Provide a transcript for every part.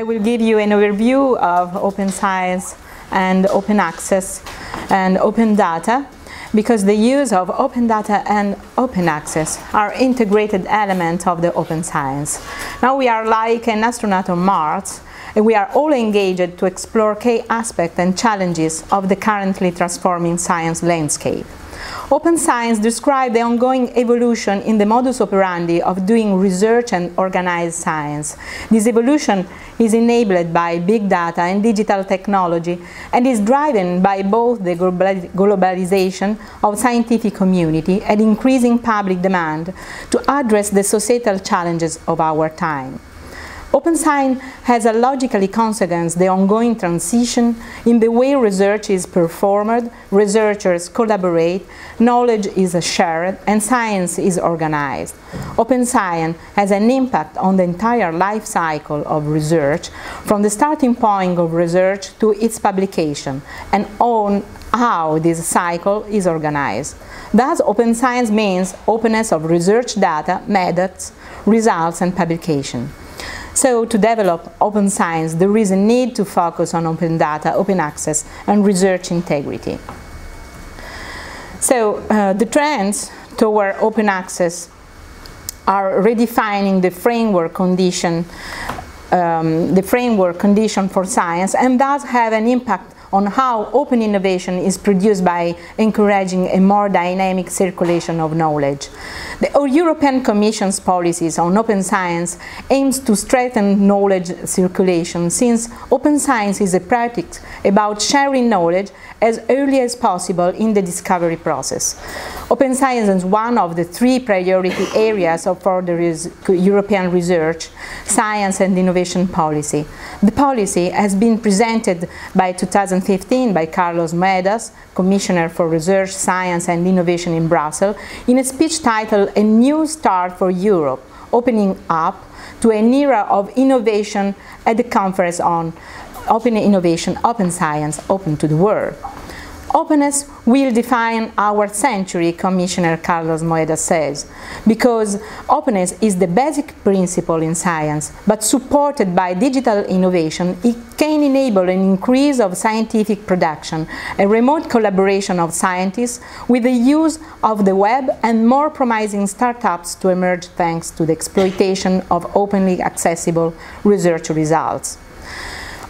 I will give you an overview of open science and open access and open data because the use of open data and open access are integrated elements of the open science. Now we are like an astronaut on Mars and we are all engaged to explore key aspects and challenges of the currently transforming science landscape. Open science describes the ongoing evolution in the modus operandi of doing research and organized science. This evolution is enabled by big data and digital technology and is driven by both the globalization of scientific community and increasing public demand to address the societal challenges of our time. Open science has a logically consequence the ongoing transition in the way research is performed, researchers collaborate, knowledge is shared, and science is organized. Open science has an impact on the entire life cycle of research, from the starting point of research to its publication, and on how this cycle is organized. Thus, open science means openness of research data, methods, results, and publication. So to develop open science, there is a need to focus on open data, open access, and research integrity. So uh, the trends toward open access are redefining the framework condition, um, the framework condition for science, and does have an impact on how open innovation is produced by encouraging a more dynamic circulation of knowledge. The European Commission's policies on open science aims to strengthen knowledge circulation since open science is a practice about sharing knowledge as early as possible in the discovery process. Open science is one of the three priority areas of further European research, science and innovation policy. The policy has been presented by 2015 by Carlos Moedas, Commissioner for Research, Science and Innovation in Brussels, in a speech titled A New Start for Europe, opening up to an era of innovation at the conference on open innovation, open science, open to the world. Openness will define our century, Commissioner Carlos Moedas says, because openness is the basic principle in science, but supported by digital innovation, it can enable an increase of scientific production, a remote collaboration of scientists with the use of the web and more promising startups to emerge thanks to the exploitation of openly accessible research results.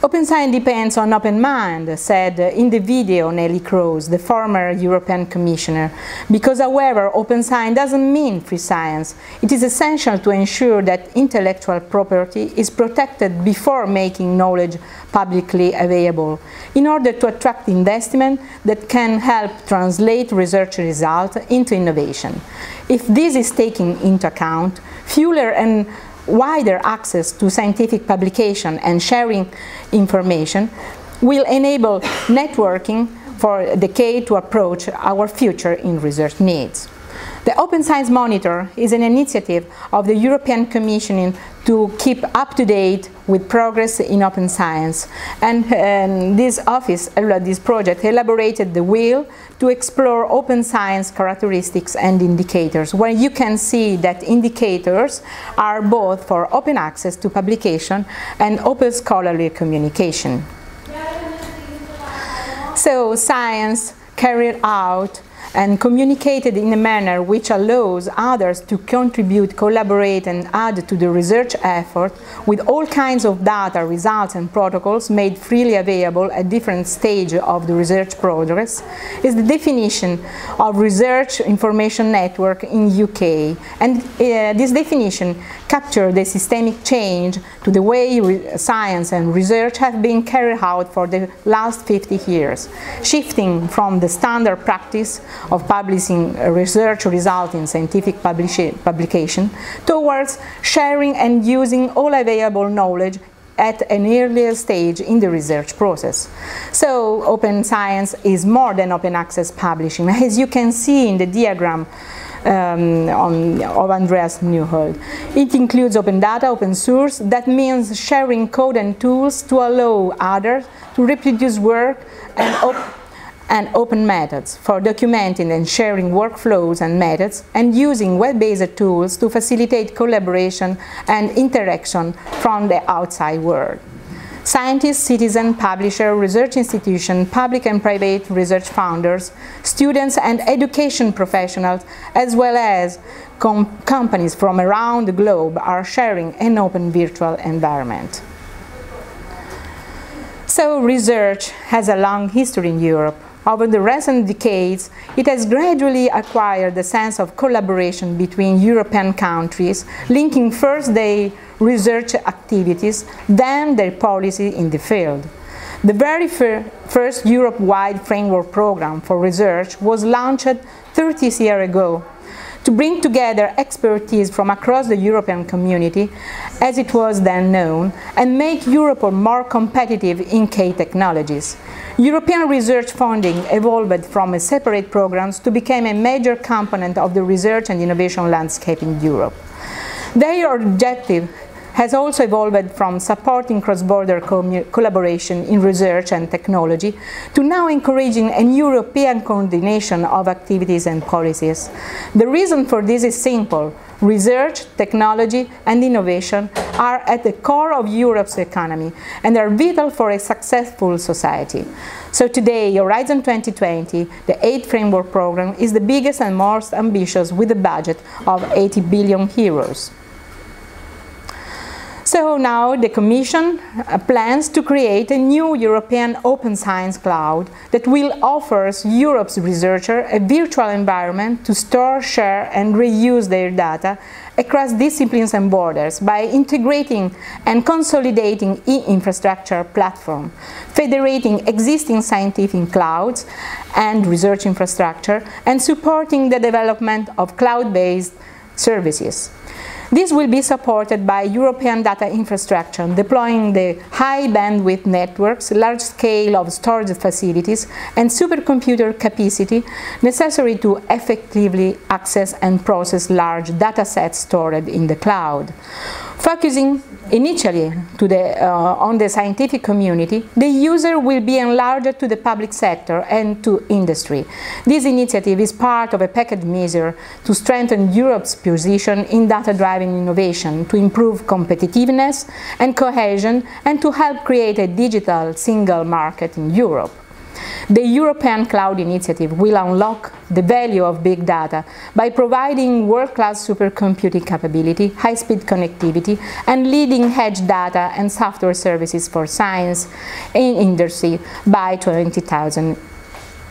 Open science depends on open mind, said in the video Neelie Kroes, the former European Commissioner, because however open science doesn't mean free science. It is essential to ensure that intellectual property is protected before making knowledge publicly available in order to attract investment that can help translate research results into innovation. If this is taken into account, fewer and wider access to scientific publication and sharing information will enable networking for the K to approach our future in research needs. The Open Science Monitor is an initiative of the European Commission to keep up to date with progress in open science. And um, this office, uh, this project, elaborated the wheel to explore open science characteristics and indicators, where you can see that indicators are both for open access to publication and open scholarly communication. So science carried out and communicated in a manner which allows others to contribute, collaborate and add to the research effort with all kinds of data, results and protocols made freely available at different stages of the research progress is the definition of research information network in UK and uh, this definition capture the systemic change to the way science and research have been carried out for the last 50 years, shifting from the standard practice of publishing research results in scientific publication towards sharing and using all available knowledge at an earlier stage in the research process. So open science is more than open access publishing. As you can see in the diagram, um, on, of Andreas Neuhold. It includes open data, open source, that means sharing code and tools to allow others to reproduce work and, and open methods for documenting and sharing workflows and methods and using web-based tools to facilitate collaboration and interaction from the outside world. scientists, citizens, publishers, research institutions, public and private research founders, students and education professionals, as well as com companies from around the globe are sharing an open virtual environment. So research has a long history in Europe. Over the recent decades, it has gradually acquired a sense of collaboration between European countries, linking first their research activities, then their policy in the field. The very fir first Europe-wide framework program for research was launched 30 years ago to bring together expertise from across the European community, as it was then known, and make Europe more competitive in K technologies. European research funding evolved from separate programs to become a major component of the research and innovation landscape in Europe. Their objective has also evolved from supporting cross-border collaboration in research and technology to now encouraging a European coordination of activities and policies. The reason for this is simple. Research, technology and innovation are at the core of Europe's economy and are vital for a successful society. So today, Horizon 2020, the eighth framework program, is the biggest and most ambitious with a budget of 80 billion euros. So now the Commission uh, plans to create a new European open science cloud that will offer Europe's researchers a virtual environment to store, share and reuse their data across disciplines and borders by integrating and consolidating e-infrastructure platform, federating existing scientific clouds and research infrastructure, and supporting the development of cloud-based services. This will be supported by European data infrastructure, deploying the high bandwidth networks, large scale of storage facilities, and supercomputer capacity necessary to effectively access and process large data sets stored in the cloud. Focusing initially the, uh, on the scientific community, the user will be enlarged to the public sector and to industry. This initiative is part of a package measure to strengthen Europe's position in data-driven innovation, to improve competitiveness and cohesion, and to help create a digital single market in Europe. The European Cloud Initiative will unlock the value of big data by providing world-class supercomputing capability, high-speed connectivity, and leading-edge data and software services for science in industry by 2020.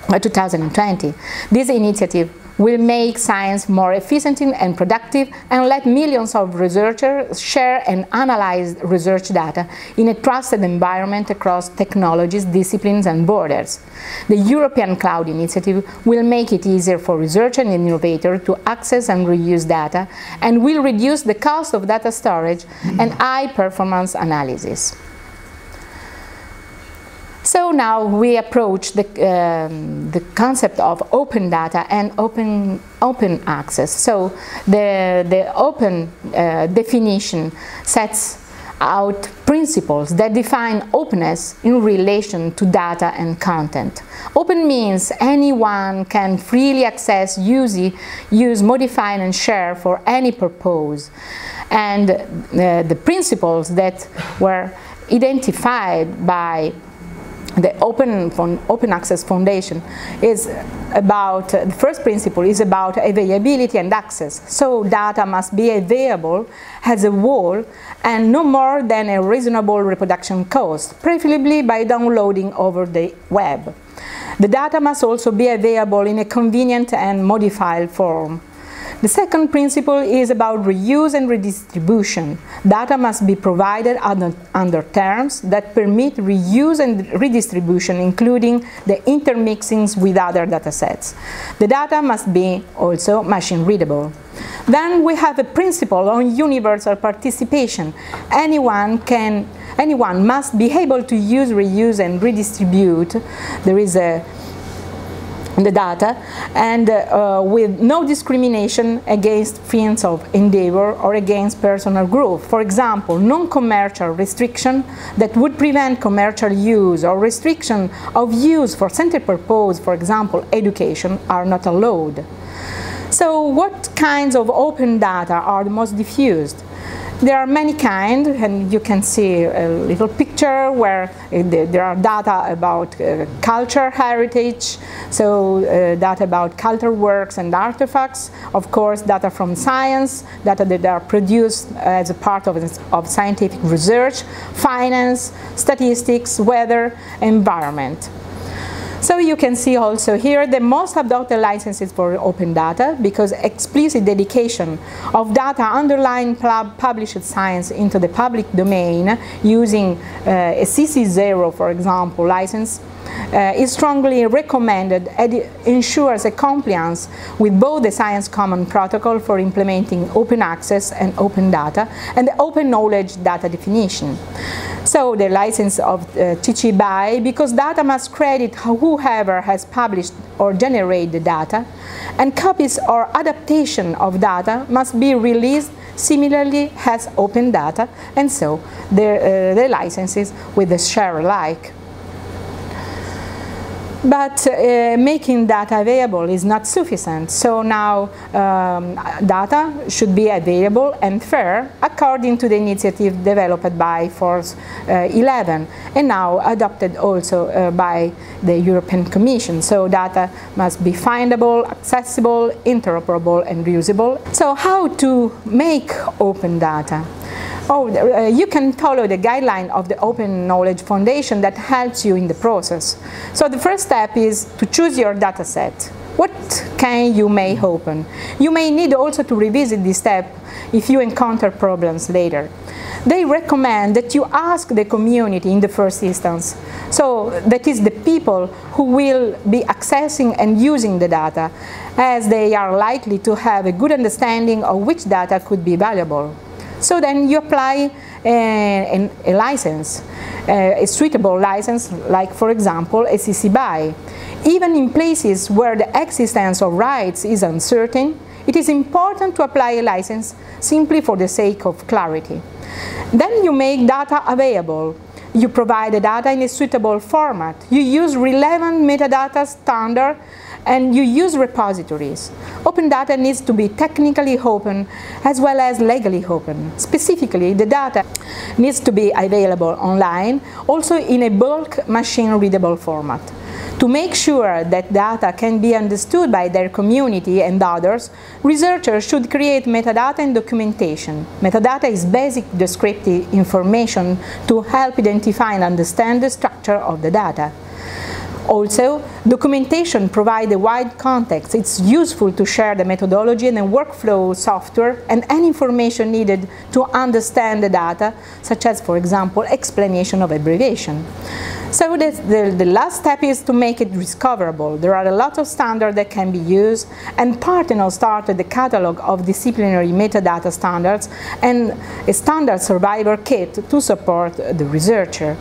Uh, this initiative will make science more efficient and productive and let millions of researchers share and analyze research data in a trusted environment across technologies, disciplines and borders. The European Cloud Initiative will make it easier for researchers and innovators to access and reuse data and will reduce the cost of data storage and high performance analysis. So now we approach the, um, the concept of open data and open, open access. So the, the open uh, definition sets out principles that define openness in relation to data and content. Open means anyone can freely access, use, use modify and share for any purpose. And uh, the principles that were identified by the Open, Open Access Foundation is about, uh, the first principle is about availability and access. So data must be available as a whole and no more than a reasonable reproduction cost, preferably by downloading over the web. The data must also be available in a convenient and modified form. The second principle is about reuse and redistribution. Data must be provided under, under terms that permit reuse and redistribution, including the intermixings with other data sets. The data must be also machine readable. Then we have a principle on universal participation. Anyone can anyone must be able to use, reuse and redistribute. There is a the data and uh, with no discrimination against fields of endeavor or against personal growth. For example, non-commercial restriction that would prevent commercial use or restriction of use for center purpose, for example, education, are not allowed. So what kinds of open data are the most diffused? There are many kinds, and you can see a little picture where uh, there are data about uh, culture heritage, so uh, data about culture works and artifacts, of course data from science, data that are produced as a part of, of scientific research, finance, statistics, weather, environment. So you can see also here the most adopted licenses for open data because explicit dedication of data underlying published science into the public domain using uh, a CC0, for example, license uh, is strongly recommended and ensures a compliance with both the Science Common Protocol for implementing open access and open data and the open knowledge data definition. So the license of uh, CC BY, because data must credit whoever has published or generated the data, and copies or adaptation of data must be released similarly as open data, and so the, uh, the licenses with the share alike. But uh, making data available is not sufficient. So now um, data should be available and fair according to the initiative developed by Force uh, 11 and now adopted also uh, by the European Commission. So data must be findable, accessible, interoperable and reusable. So how to make open data? Oh, uh, you can follow the guideline of the Open Knowledge Foundation that helps you in the process. So the first step is to choose your data set. What can you may open? You may need also to revisit this step if you encounter problems later. They recommend that you ask the community in the first instance. So that is the people who will be accessing and using the data as they are likely to have a good understanding of which data could be valuable. So then you apply eh, a, a, license, eh, a suitable license, like for example a CC BY. Even in places where the existence of rights is uncertain, it is important to apply a license simply for the sake of clarity. Then you make data available. You provide the data in a suitable format. You use relevant metadata standard and you use repositories. Open data needs to be technically open as well as legally open. Specifically, the data needs to be available online, also in a bulk machine readable format. To make sure that data can be understood by their community and others, researchers should create metadata and documentation. Metadata is basic descriptive information to help identify and understand the structure of the data. Also, documentation provides a wide context. It's useful to share the methodology and the workflow software and any information needed to understand the data, such as, for example, explanation of abbreviation. So the, the, the, last step is to make it discoverable. There are a lot of standards that can be used, and PARTHENOS started the catalog of disciplinary metadata standards and a standard survivor kit to support the researcher.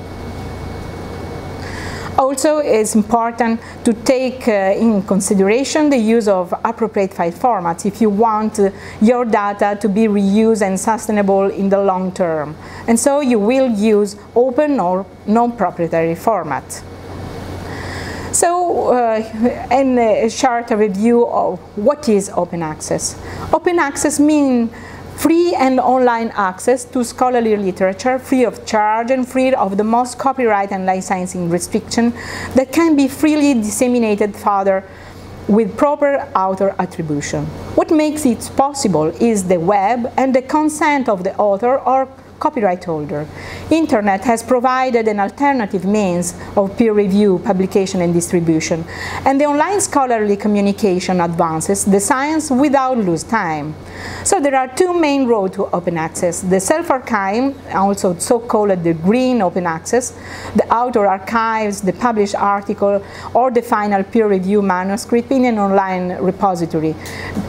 Also, it's important to take uh, in consideration the use of appropriate file formats if you want uh, your data to be reused and sustainable in the long term. And so you will use open or non-proprietary format. So, uh, in a short review of what is open access. Open access means free and online access to scholarly literature free of charge and free of the most copyright and licensing restriction that can be freely disseminated further with proper author attribution. What makes it possible is the web and the consent of the author or copyright holder. Internet has provided an alternative means of peer review, publication and distribution, and the online scholarly communication advances the science without lose time. So there are two main roads to open access. The self-archive, also so-called the green open access, the author archives the published article or the final peer review manuscript in an online repository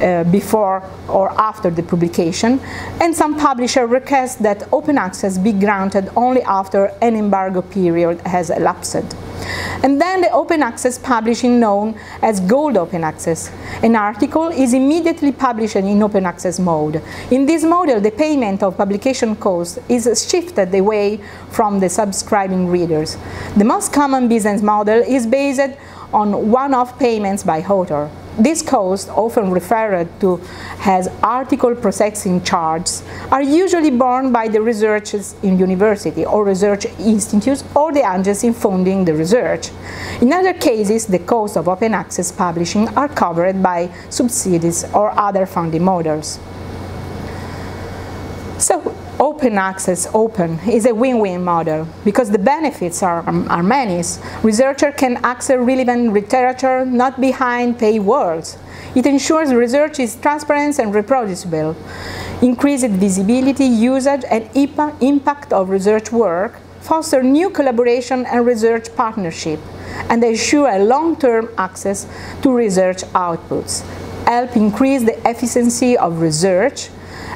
uh, before or after the publication. And some publisher request that open access be granted only after an embargo period has elapsed. And then the open access publishing known as gold open access. An article is immediately published in open access mode. In this model, the payment of publication costs is shifted away from the subscribing readers. The most common business model is based on one-off payments by author. These costs, often referred to as article processing charges, are usually borne by the researchers in university or research institutes or the agency funding the research. In other cases, the costs of open access publishing are covered by subsidies or other funding models. So open access, open, is a win-win model because the benefits are, um, are many. Researchers can access relevant literature not behind paywalls. It ensures research is transparent and reproducible, increased visibility, usage, and impact of research work, foster new collaboration and research partnership, and ensure a long-term access to research outputs, help increase the efficiency of research,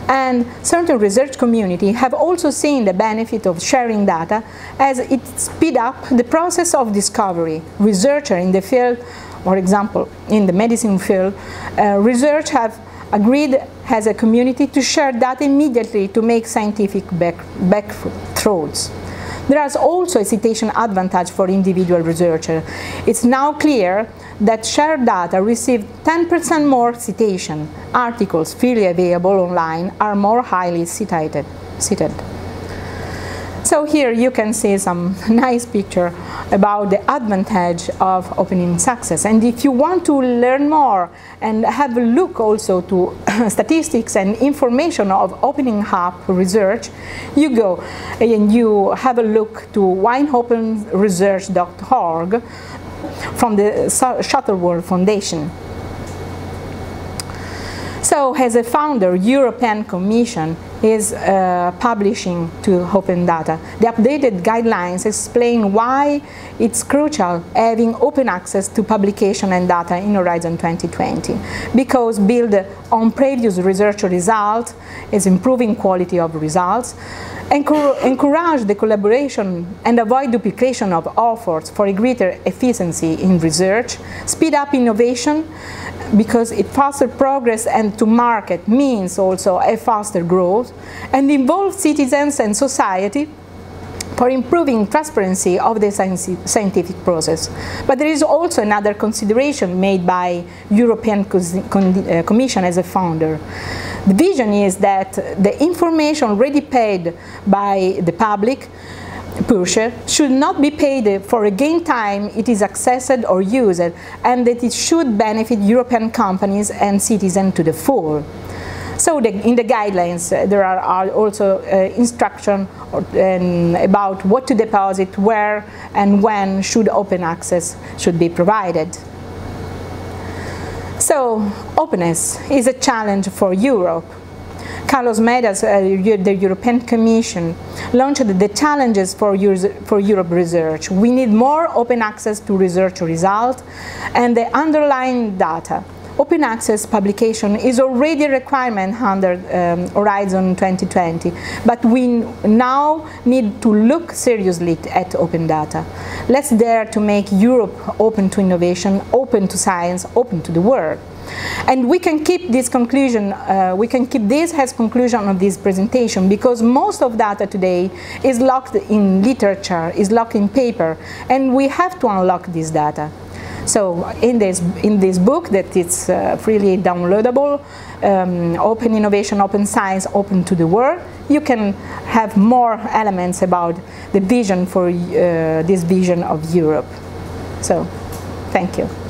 and certain research community have also seen the benefit of sharing data as it speed up the process of discovery. Researchers in the field, for example, in the medicine field, uh, research have agreed as a community to share data immediately to make scientific back, breakthroughs. There is also a citation advantage for individual researchers. It's now clear that shared data receive 10% more citation. Articles freely available online are more highly cited. cited. So here you can see some nice picture about the advantage of opening access. And if you want to learn more and have a look also to statistics and information of opening up research, you go and you have a look to whyopenresearch.org from the Shuttleworth Foundation. So as a founder, European Commission is uh, publishing to open data. The updated guidelines explain why it's crucial having open access to publication and data in Horizon 2020 because build on previous research results is improving quality of results, encourage the collaboration and avoid duplication of efforts for a greater efficiency in research, speed up innovation, because it faster progress and to market means also a faster growth and involve citizens and society for improving transparency of the scientific process. But there is also another consideration made by European uh, Commission as a founder. The vision is that the information already paid by the public purchase should not be paid for a gain time it is accessed or used and that it should benefit European companies and citizens to the full. So the, in the guidelines uh, there are, are also uh, instructions um, about what to deposit, where and when should open access should be provided. So openness is a challenge for Europe Carlos Moedas, uh, the European Commission, launched the challenges for, for Europe research. We need more open access to research results and the underlying data. Open access publication is already a requirement under um, Horizon 2020, but we now need to look seriously at open data. Let's dare to make Europe open to innovation, open to science, open to the world. And we can keep this conclusion, uh, we can keep this as conclusion of this presentation because most of data today is locked in literature, is locked in paper, and we have to unlock this data. So in this, in this book that it's uh, freely downloadable, um, open innovation, open science, open to the world, you can have more elements about the vision for uh, this vision of Europe. So, thank you.